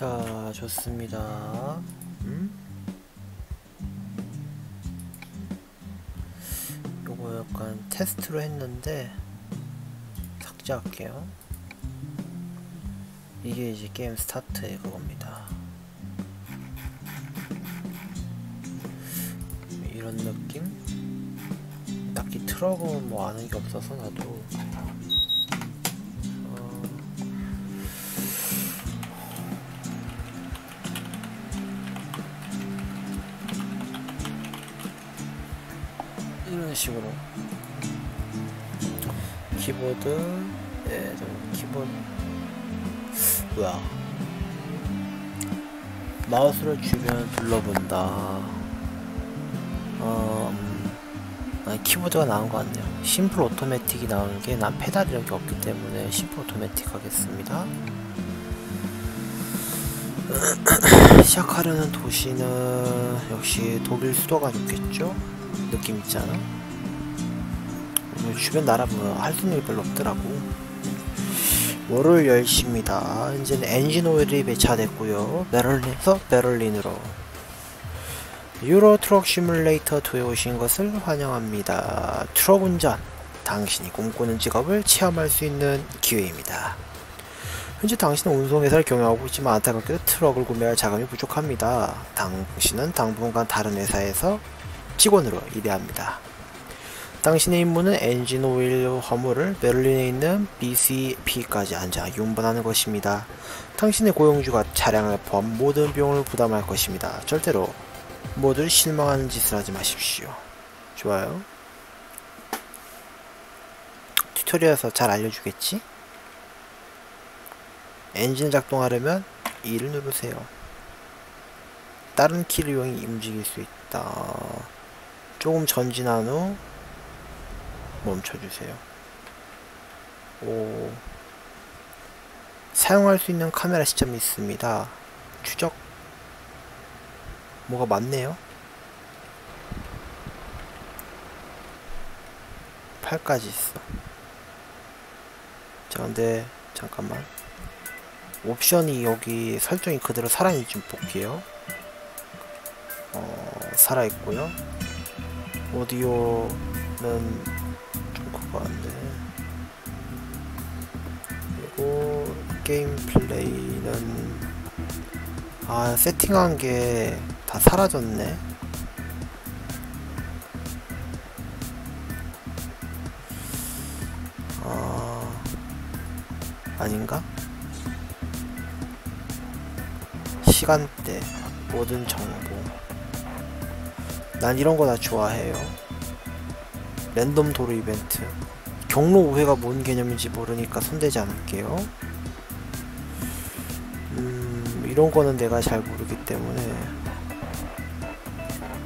자, 좋습니다. 음? 요거 약간 테스트로 했는데 삭제할게요. 이게 이제 게임 스타트의 그겁니다. 이런 느낌? 딱히 트럭을 뭐 아는 게 없어서 나도 이런 식으로. 키보드 예, 좀 키보드. 뭐야. 마우스를 주변 둘러본다. 어, 음, 아니, 키보드가 나온 것 같네요. simple automatic이 나오는 게 난 페달 이런 게 없기 때문에 simple automatic 하겠습니다. 시작하려는 도시는 역시 독일 수도가 좋겠죠? 느낌 있잖아. 오늘 주변 나라 보면 할 수 있는 게 별로 없더라고. 월요일 10시입니다. 이제는 엔진 오일이 배차됐고요. 베를린에서 베를린으로. 유로 트럭 시뮬레이터 2에 오신 것을 환영합니다. 트럭 운전. 당신이 꿈꾸는 직업을 체험할 수 있는 기회입니다. 현재 당신은 운송회사를 경영하고 있지만 안타깝게도 트럭을 구매할 자금이 부족합니다. 당신은 당분간 다른 회사에서 직원으로 일해야 합니다. 당신의 임무는 엔진 오일 허물을 베를린에 있는 BCP까지 앉아 운반하는 것입니다. 당신의 고용주가 차량을 포함 모든 비용을 부담할 것입니다. 절대로 모두를 실망하는 짓을 하지 마십시오. 좋아요. 튜토리얼에서 잘 알려주겠지? 엔진을 작동하려면 2를 누르세요. 다른 키를 이용해 움직일 수 있다. 조금 전진한 후 멈춰주세요. 오. 사용할 수 있는 카메라 시점이 있습니다. 추적. 뭐가 많네요. 8까지 있어. 자, 근데, 잠깐만. 옵션이 여기 설정이 그대로 살아있는지 좀 볼게요. 어, 살아있고요. 오디오는 좀 그거 안 돼. 그리고 게임 플레이는 아 세팅한 게 다 사라졌네. 아 아닌가? 시간대 모든 정보 난 이런 거 다 좋아해요. 랜덤 도로 이벤트. 경로 우회가 뭔 개념인지 모르니까 손대지 않을게요. 음, 이런 거는 내가 잘 모르기 때문에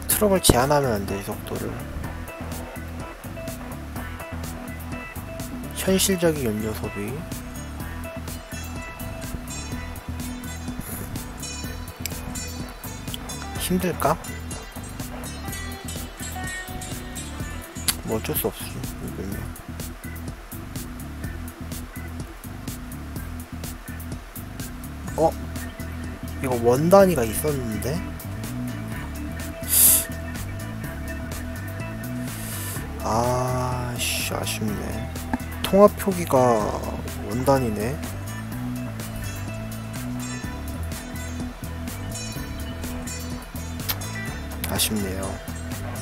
트럭을 제한하면 안 돼, 속도를. 현실적인 연료 소비. 힘들까? 뭐 어쩔 수 없지 이거는 어? 이거 원 단위가 있었는데? 아씨 아쉽네. 통합 표기가 원 단위네. 아쉽네요.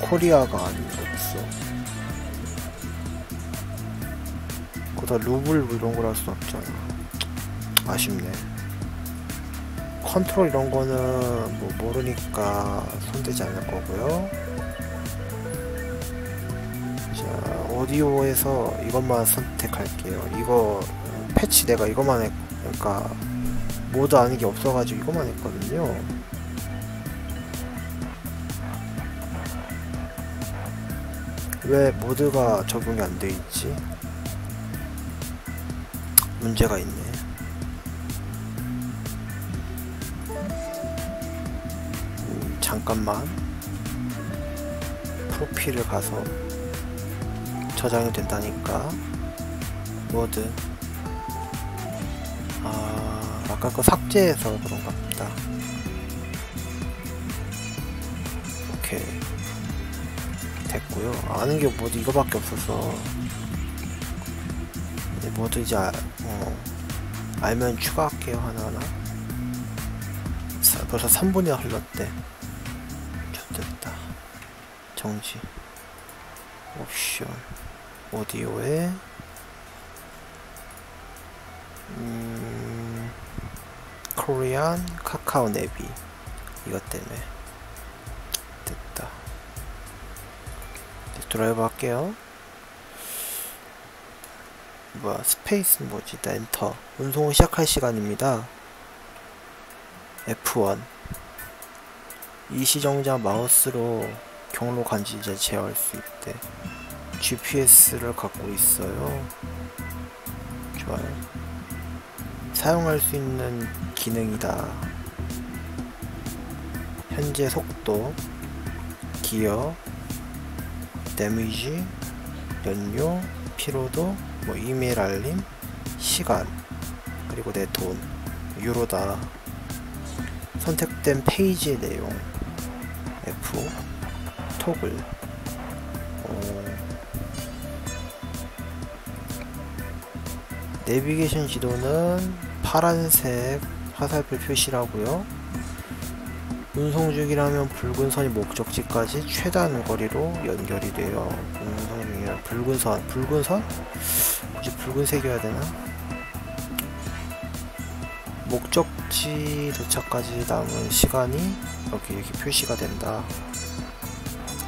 코리아가 아닌 없어 거기다 루블 뭐 이런 걸할수 없잖아. 아쉽네. 컨트롤 이런 거는 뭐 모르니까 손대지 않을 거고요. 자 오디오에서 이것만 선택할게요. 이거 패치 내가 이것만 했 그러니까 모드 아는 게 없어가지고 이것만 했거든요. 왜 모드가 적용이 안 돼 있지? 문제가 있네. 음, 잠깐만. 프로필을 가서 저장이 된다니까. 모드. 아, 아까 그 삭제해서 그런가 보다. 오케이. 됐고요. 아는 게 모두 이거밖에 없어서. 이제 모두 이제 아, 어, 알면 추가할게요, 하나하나. 사- 벌써 3분이 흘렀대. 좋됐다. 정지. 옵션. 오디오에 음, 코리안 카카오 내비 이것 때문에 됐다. 이제 드라이브 할게요. 뭐야 스페이스는 뭐지? 일단 엔터. 운송을 시작할 시간입니다. F1 이 시정자 마우스로 경로 간지제 제어할 수 있대. GPS를 갖고 있어요. 좋아요. 사용할 수 있는 기능이다. 현재 속도, 기어, 데미지, 연료, 피로도, 뭐 이메일 알림, 시간, 그리고 내 돈, 유로다. 선택된 페이지의 내용, F, 토글, 어, 내비게이션 지도는 파란색 화살표 표시라고요. 운송 중이라면 붉은 선이 목적지까지 최단 거리로 연결이 돼요. 운송 중이라 붉은 선, 붉은 선? 굳이 붉은색이어야 되나? 목적지 도착까지 남은 시간이 여기 이렇게 표시가 된다.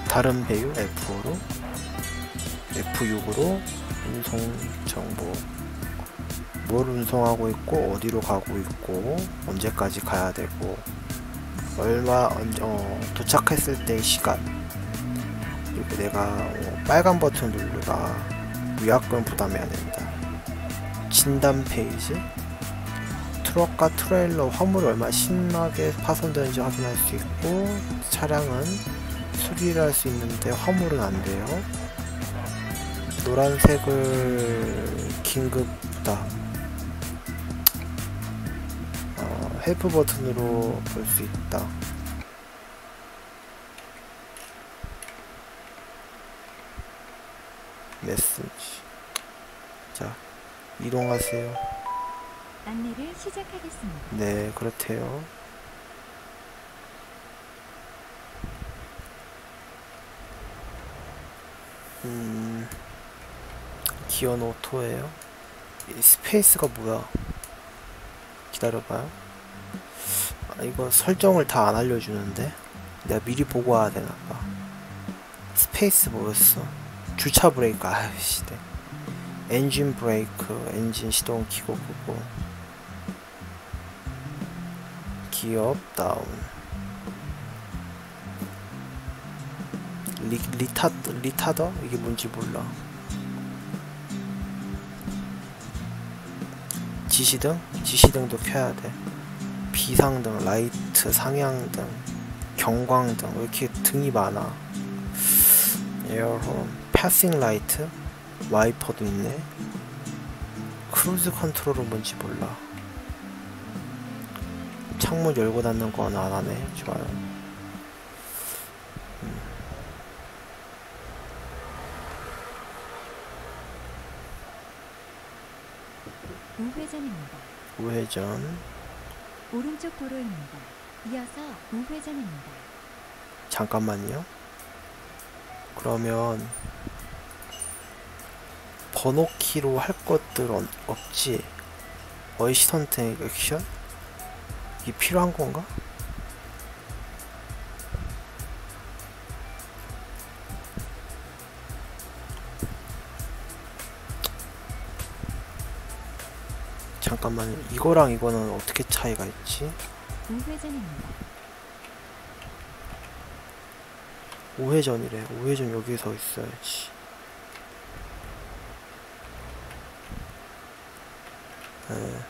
다른 배유 F5로 F6으로 운송 정보 뭘 운송하고 있고 어디로 가고 있고 언제까지 가야 되고 얼마 언, 어, 도착했을 때의 시간. 그리고 내가 어, 빨간 버튼 누르면 위약금 부담해야 됩니다. 진단 페이지. 트럭과 트레일러 화물이 얼마나 심하게 파손되는지 확인할 수 있고 차량은 수리를 할 수 있는데 화물은 안 돼요. 노란색을 긴급 부담 help 버튼으로 볼 수 있다. 메시지. 자, 이동하세요. 안내를 시작하겠습니다. 네, 그렇대요. 음, 기어는 오토예요. 이 스페이스가 뭐야? 기다려봐요. 아, 이거 설정을 다 안 알려주는데 내가 미리 보고 와야 되나봐. 스페이스 뭐였어? 주차 브레이크 아이씨. 네. 엔진 브레이크, 엔진 시동 키고 끄고. 기어 up down. 리, 리타, Retarder? 이게 뭔지 몰라. 지시등? 지시등도 켜야 돼. 비상등, 라이트, 상향등, 경광등. 왜 이렇게 등이 많아? 에어홈, passing light, 와이퍼도 있네. Cruise control은 뭔지 몰라. 창문 열고 닫는 건 안 하네. 좋아요. 우회전입니다. 우회전. 오른쪽 도로입니다. 이어서 우회전입니다. 잠깐만요. 그러면 번호키로 할 것들 은 없지? 어시스턴트 액션? 이게 필요한 건가? 잠깐만요. 이거랑 이거는 어떻게 차이가 있지? 우회전입니다. 우회전이래. 우회전 여기 서 있어야지. 네.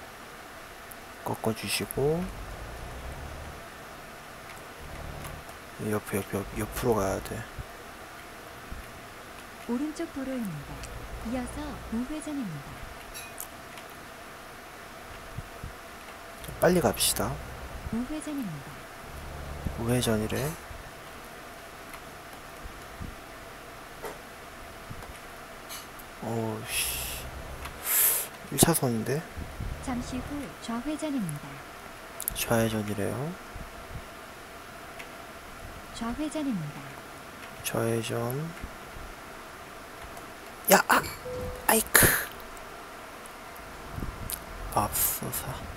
꺾어주시고 옆, 옆, 옆, 옆으로 가야 돼. 오른쪽 도로입니다. 이어서 우회전입니다. 빨리 갑시다. 우회전입니다. 우회전이래. 어우, 씨. 1차선인데? 잠시 후 좌회전입니다. 좌회전이래요. 좌회전입니다. 좌회전. 야! 아! 아이크! 맙소사.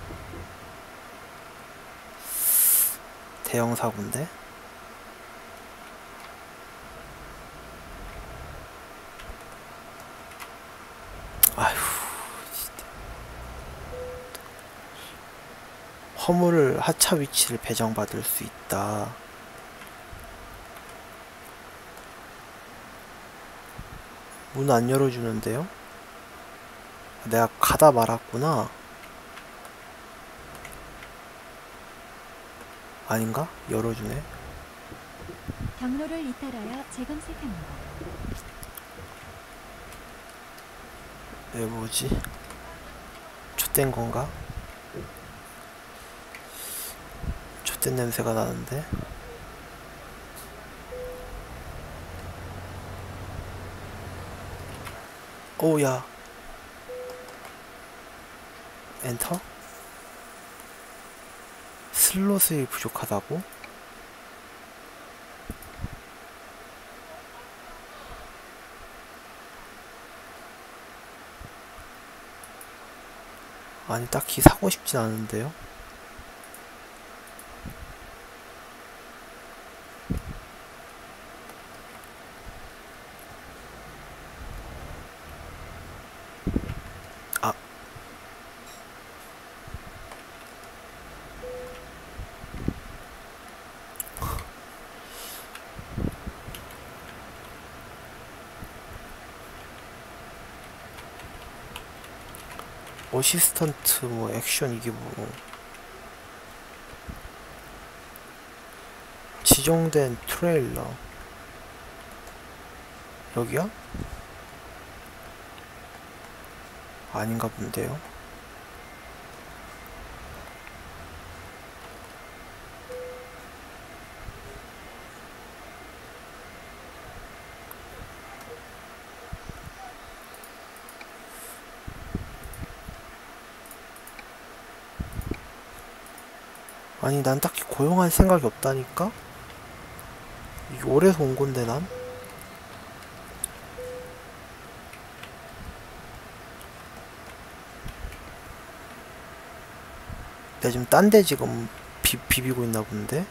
대형 사고인데? 아휴. 허물을 하차 위치를 배정받을 수 있다. 문 안 열어주는데요? 내가 가다 말았구나. 아닌가? 열어주네. 경로를 이탈하여 재검색합니다. 왜 뭐지? 좆된 건가? 좆된 냄새가 나는데? 오야 엔터? 슬롯이 부족하다고? 아니 딱히 사고 싶진 않은데요. 아. 어시스턴트 뭐 액션 이게 뭐. 지정된 트레일러. 여기야? 아닌가 본데요 아니 난 딱히 고용할 생각이 없다니까? 올해서 온 건데 난? 내가 지금 딴 데 지금 비, 비비고 있나 본데?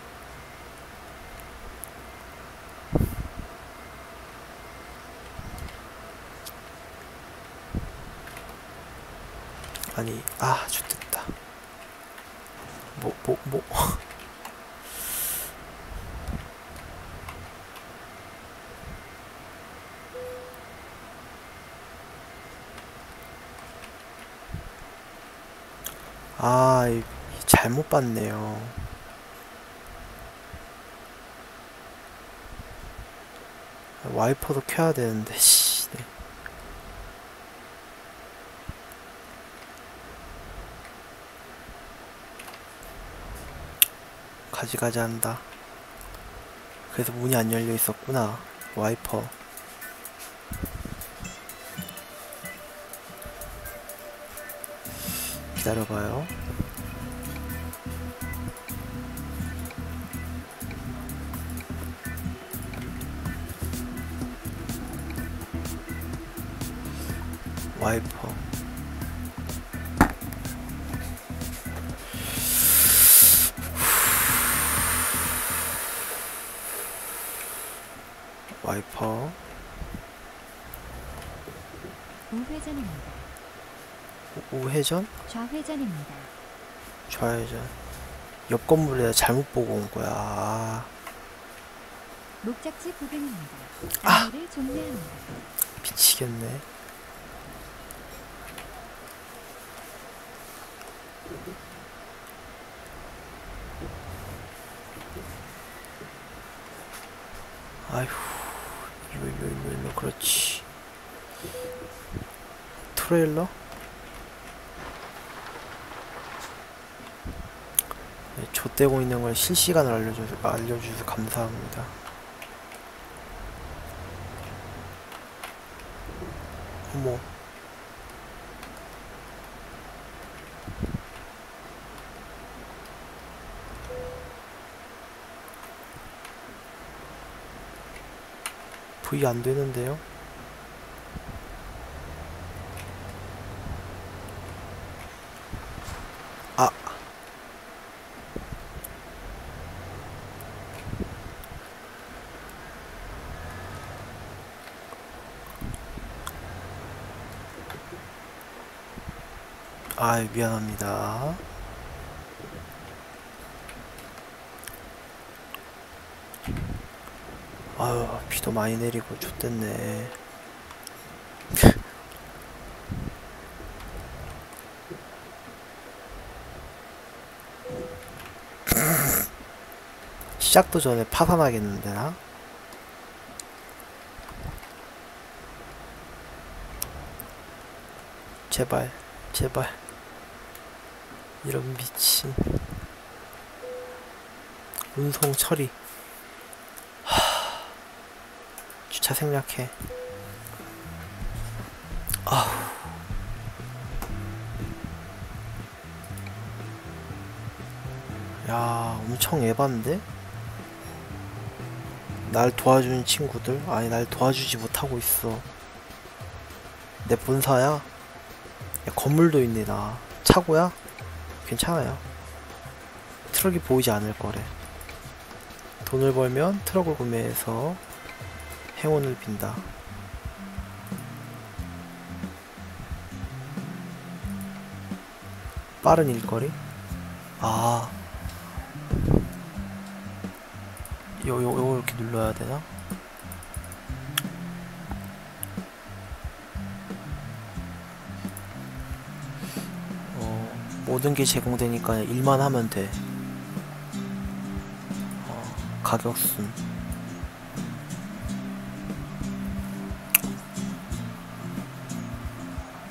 아니 아 좋됐다 뭐 뭐, 뭐. 아, 잘못 봤네요. 와이퍼도 켜야 되는데, 씨. 네. 가지가지 한다. 그래서 문이 안 열려 있었구나. 와이퍼. 기다려봐요. 와이퍼. 우회전입니다. 우- 우회전? 좌회전입니다. 좌회전. 옆 건물에 내가 잘못 보고 온 거야. 아, 목적지 부근입니다. 아! 종료합니다. 미치겠네. 아휴, 일로, 일로, 일로, 일로, 그렇지. 트레일러? 네, 좆되고 있는 걸 실시간으로 알려줘서, 알려주셔서 감사합니다. 어머. V 안 되는데요? 아, 미안합니다. 아유, 비도 많이 내리고 좋댔네. 시작도 전에 파산하겠는데, 나? 제발, 제발. 이런 미친. 운송 처리. 하... 주차 생략해. 아우. 야, 엄청 에반데? 날 도와주는 친구들? 아니, 날 도와주지 못하고 있어. 내 본사야? 야, 건물도 있네, 나. 차고야? 괜찮아요. 트럭이 보이지 않을 거래. 돈을 벌면 트럭을 구매해서 행운을 빈다. 빠른 일거리? 아. 요, 요, 요거 이렇게 눌러야 되나? 모든 게 제공되니까 일만 하면 돼. 어, 가격순.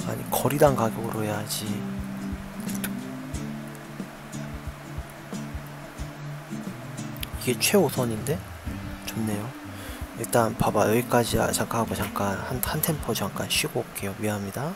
아니, 거리당 가격으로 해야지. 이게 최우선인데? 좋네요. 일단 봐봐 여기까지 잠깐 하고 잠깐 한, 한 템포 잠깐 쉬고 올게요. 미안합니다.